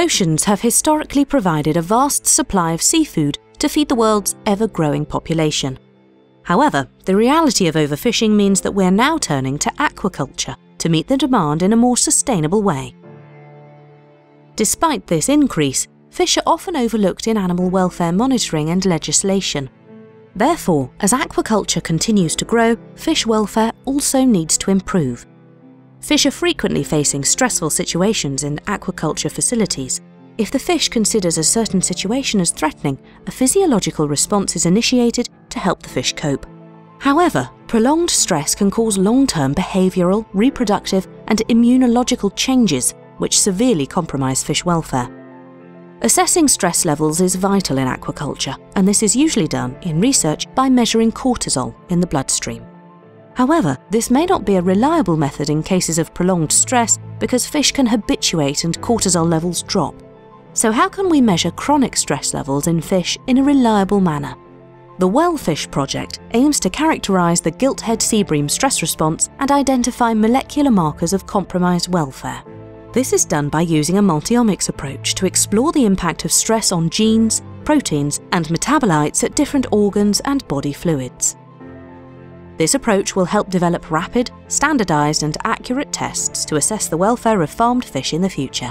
Oceans have historically provided a vast supply of seafood to feed the world's ever growing population. However, the reality of overfishing means that we're now turning to aquaculture to meet the demand in a more sustainable way. Despite this increase, fish are often overlooked in animal welfare monitoring and legislation. Therefore, as aquaculture continues to grow, fish welfare also needs to improve. Fish are frequently facing stressful situations in aquaculture facilities. If the fish considers a certain situation as threatening, a physiological response is initiated to help the fish cope. However, prolonged stress can cause long-term behavioural, reproductive and immunological changes which severely compromise fish welfare. Assessing stress levels is vital in aquaculture, and this is usually done in research by measuring cortisol in the bloodstream. However, this may not be a reliable method in cases of prolonged stress because fish can habituate and cortisol levels drop. So how can we measure chronic stress levels in fish in a reliable manner? The WELFISH project aims to characterise the gilthead sea bream stress response and identify molecular markers of compromised welfare. This is done by using a multiomics approach to explore the impact of stress on genes, proteins and metabolites at different organs and body fluids. This approach will help develop rapid, standardised and accurate tests to assess the welfare of farmed fish in the future.